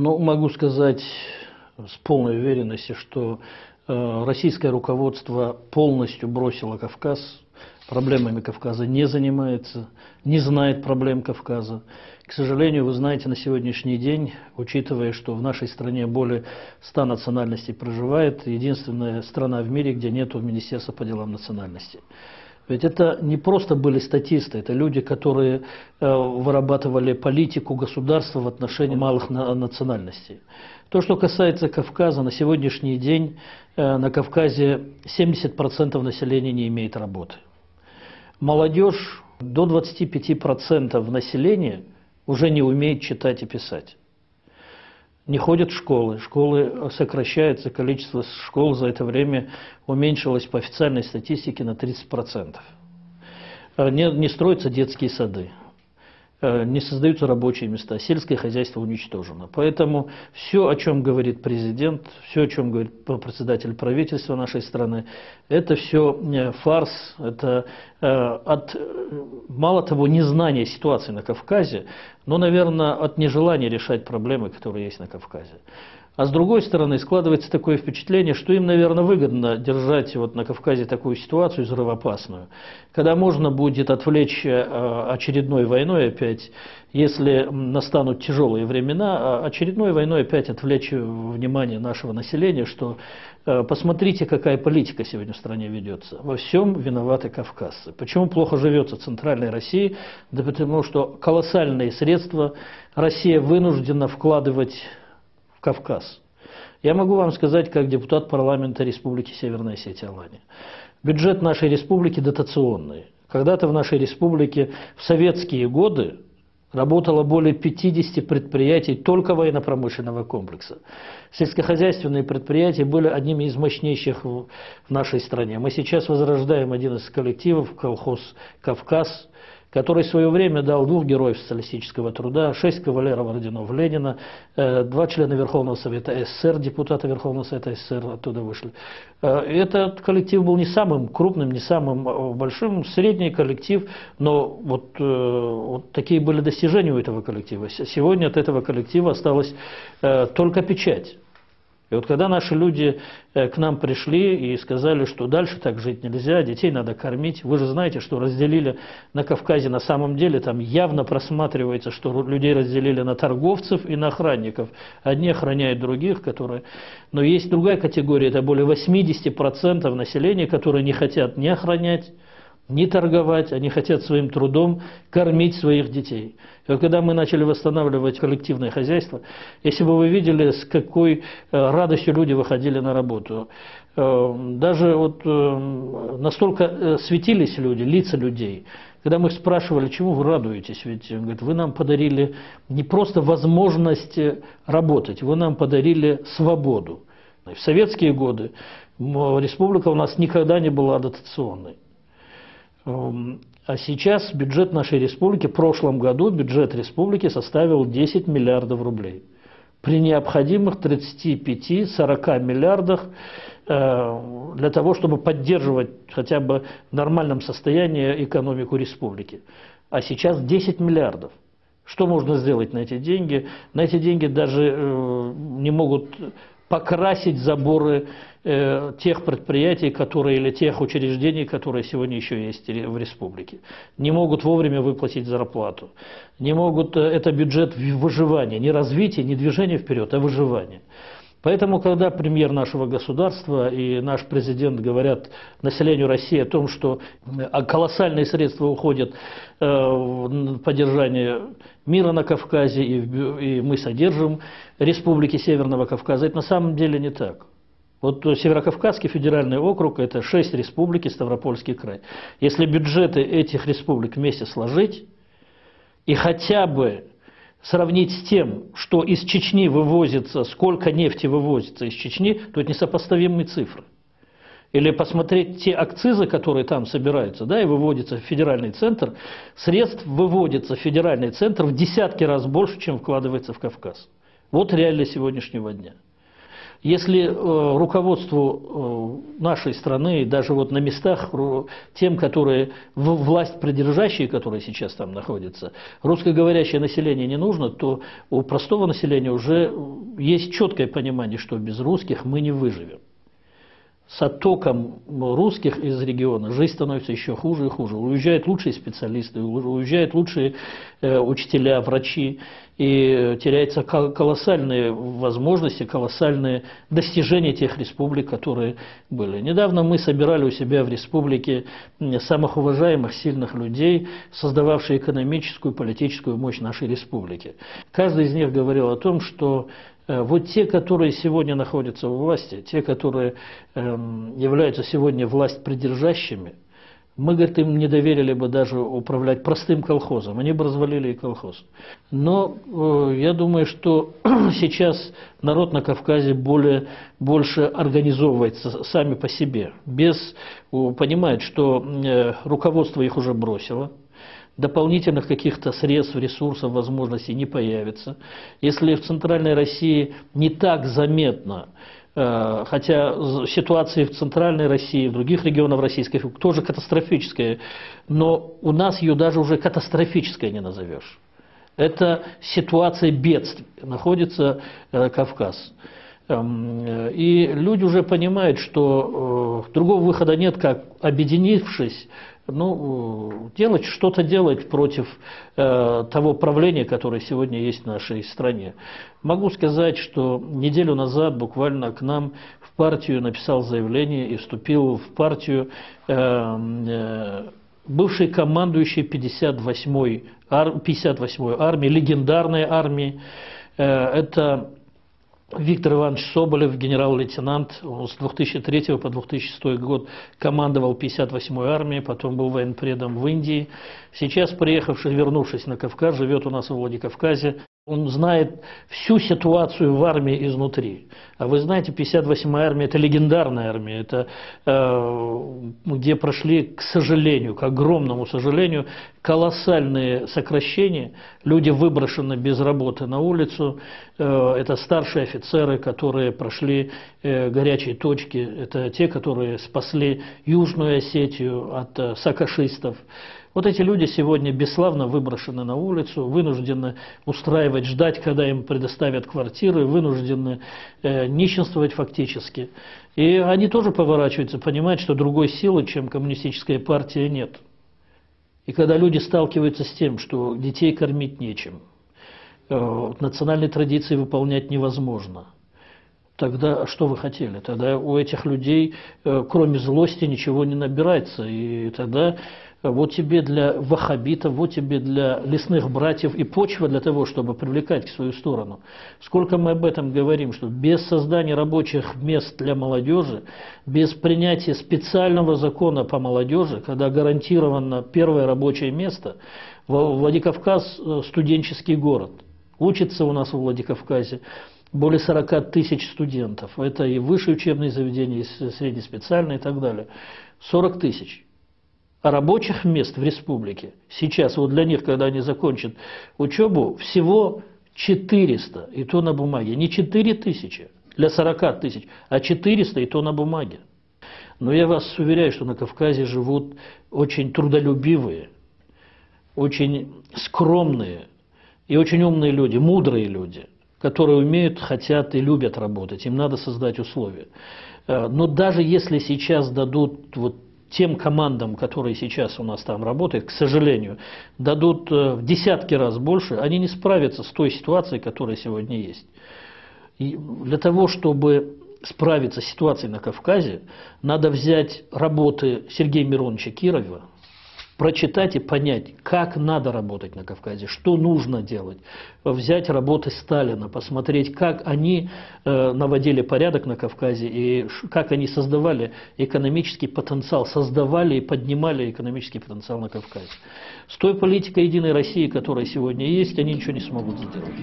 Ну, могу сказать с полной уверенностью, что э, российское руководство полностью бросило Кавказ, проблемами Кавказа не занимается, не знает проблем Кавказа. К сожалению, вы знаете, на сегодняшний день, учитывая, что в нашей стране более 100 национальностей проживает, единственная страна в мире, где нет Министерства по делам национальностей. Ведь это не просто были статисты, это люди, которые э, вырабатывали политику государства в отношении малых национальностей. То, что касается Кавказа, на сегодняшний день э, на Кавказе 70% населения не имеет работы. Молодежь до 25% населения уже не умеет читать и писать не ходят в школы, школы сокращаются, количество школ за это время уменьшилось по официальной статистике на 30%. Э, не, не строятся детские сады. Э, не создаются рабочие места, сельское хозяйство уничтожено. Поэтому все, о чем говорит президент, все, о чем говорит председатель правительства нашей страны, это все э, фарс, это э, от, мало того, незнания ситуации на Кавказе, но, наверное, от нежелания решать проблемы, которые есть на Кавказе. А с другой стороны, складывается такое впечатление, что им, наверное, выгодно держать вот на Кавказе такую ситуацию взрывоопасную, когда можно будет отвлечь э, очередной войной опять, если настанут тяжелые времена, а очередной войной опять отвлечь внимание нашего населения, что э, посмотрите, какая политика сегодня в стране ведется. Во всем виноваты кавказцы. Почему плохо живется центральной России? Да потому что колоссальные средства Россия вынуждена вкладывать Кавказ. Я могу вам сказать, как депутат парламента Республики Северная Осетия Алания. Бюджет нашей республики дотационный. Когда-то в нашей республике в советские годы работало более 50 предприятий только военно-промышленного комплекса. Сельскохозяйственные предприятия были одними из мощнейших в нашей стране. Мы сейчас возрождаем один из коллективов, колхоз «Кавказ», который в свое время дал двух героев социалистического труда, шесть кавалеров орденов Ленина, э, два члена Верховного Совета СССР, депутата Верховного Совета СССР оттуда вышли. Э, этот коллектив был не самым крупным, не самым э, большим, средний коллектив, но вот, вот такие были достижения у этого коллектива. Сегодня от этого коллектива осталась только печать. И вот когда наши люди э, к нам пришли и сказали, что дальше так жить нельзя, детей надо кормить, вы же знаете, что разделили на Кавказе на самом деле, там явно просматривается, что людей разделили на торговцев и на охранников. Одни охраняют других, которые... Но есть другая категория, это более 80% населения, которые не хотят не охранять, не торговать, они хотят своим трудом кормить своих детей. И когда мы начали восстанавливать коллективное хозяйство, если бы вы видели, с какой э, радостью люди выходили на работу, э, даже вот э, настолько светились люди, лица людей, когда мы их спрашивали, чему вы радуетесь, ведь говорит, вы нам подарили не просто возможность работать, вы нам подарили свободу. В советские годы республика у нас никогда не была дотационной. Эм, а сейчас бюджет нашей республики, в прошлом году бюджет республики составил 10 миллиардов рублей. При необходимых 35-40 миллиардах э, для того, чтобы поддерживать хотя бы в нормальном состоянии экономику республики. А сейчас 10 миллиардов. Что можно сделать на эти деньги? На эти деньги даже э, не могут покрасить заборы э, тех предприятий, которые или тех учреждений, которые сегодня еще есть в республике. Не могут вовремя выплатить зарплату. Не могут, э, это бюджет выживания, не развития, не движения вперед, а выживания. Поэтому, когда премьер нашего государства и наш президент говорят населению России о том, что э, колоссальные средства уходят э, в поддержание мира на Кавказе, и мы содержим республики Северного Кавказа, это на самом деле не так. Вот Северокавказский федеральный округ – это шесть республик и Ставропольский край. Если бюджеты этих республик вместе сложить, и хотя бы сравнить с тем, что из Чечни вывозится, сколько нефти вывозится из Чечни, то это несопоставимые цифры. Или посмотреть те акцизы, которые там собираются, да, и выводится в федеральный центр, средств выводится в федеральный центр в десятки раз больше, чем вкладывается в Кавказ. Вот реальность сегодняшнего дня. Если э, руководству э, нашей страны, даже вот на местах, тем, которые власть придержащие, которые сейчас там находятся, русскоговорящее население не нужно, то у простого населения уже есть четкое понимание, что без русских мы не выживем с оттоком русских из региона жизнь становится еще хуже и хуже. Уезжают лучшие специалисты, уезжают лучшие э, учителя, врачи, и теряются колоссальные возможности, колоссальные достижения тех республик, которые были. Недавно мы собирали у себя в республике самых уважаемых, сильных людей, создававших экономическую, политическую мощь нашей республики. Каждый из них говорил о том, что Э, вот те, которые сегодня находятся у власти, те, которые эм, являются сегодня власть придержащими, мы, говорит, им не доверили бы даже управлять простым колхозом. Они бы развалили и колхоз. Но э, я думаю, что сейчас народ на Кавказе более, больше организовывается сами по себе. Без, понимает, что э, руководство их уже бросило дополнительных каких-то средств, ресурсов, возможностей не появится. Если в Центральной России не так заметно, хотя ситуация в Центральной России, в других регионах Российской тоже катастрофическая, но у нас ее даже уже катастрофической не назовешь. Это ситуация бедствия, находится э, Кавказ. Эм, э, и люди уже понимают, что другого выхода нет, как объединившись, ну, делать, что-то делать против э, того правления, которое сегодня есть в нашей стране. Могу сказать, что неделю назад буквально к нам в партию написал заявление и вступил в партию э, э, бывший командующий 58-й ар, 58 армии, легендарной армии. Э, это Виктор Иванович Соболев, генерал-лейтенант, с 2003 по 2006 год командовал 58-й армией, потом был военпредом в Индии. Сейчас, приехавший, вернувшись на Кавказ, живет у нас в Владикавказе. Он знает всю ситуацию в армии изнутри. А вы знаете, 58-я армия – это легендарная армия, это э, где прошли, к сожалению, к огромному сожалению, колоссальные сокращения. Люди выброшены без работы на улицу. Э, это старшие офицеры, которые прошли э, горячие точки. Это те, которые спасли Южную Осетию от э, сакашистов. Вот эти люди сегодня бесславно выброшены на улицу, вынуждены устраивать, ждать, когда им предоставят квартиры, вынуждены э, нищенствовать фактически. И они тоже поворачиваются, понимают, что другой силы, чем коммунистическая партия, нет. И когда люди сталкиваются с тем, что детей кормить нечем, э, национальные традиции выполнять невозможно – тогда что вы хотели? Тогда у этих людей, э, кроме злости, ничего не набирается. И тогда вот тебе для ваххабитов, вот тебе для лесных братьев и почва для того, чтобы привлекать к свою сторону. Сколько мы об этом говорим, что без создания рабочих мест для молодежи, без принятия специального закона по молодежи, когда гарантировано первое рабочее место, Владикавказ э, студенческий город. Учится у нас в Владикавказе более 40 тысяч студентов. Это и высшие учебные заведения, и среднеспециальные и так далее. 40 тысяч рабочих мест в республике сейчас, вот для них, когда они закончат учебу, всего 400, и то на бумаге. Не 4 тысячи для 40 тысяч, а 400, и то на бумаге. Но я вас уверяю, что на Кавказе живут очень трудолюбивые, очень скромные и очень умные люди, мудрые люди, которые умеют, хотят и любят работать. Им надо создать условия. Э, но даже если сейчас дадут вот тем командам, которые сейчас у нас там работают, к сожалению, дадут э, в десятки раз больше, они не справятся с той ситуацией, которая сегодня есть. И для того, чтобы справиться с ситуацией на Кавказе, надо взять работы Сергея Мироновича Кирова, прочитать и понять, как надо работать на Кавказе, что нужно делать. Взять работы Сталина, посмотреть, как они э, наводили порядок на Кавказе и как они создавали экономический потенциал, создавали и поднимали экономический потенциал на Кавказе. С той политикой Единой России, которая сегодня есть, они ничего не смогут сделать.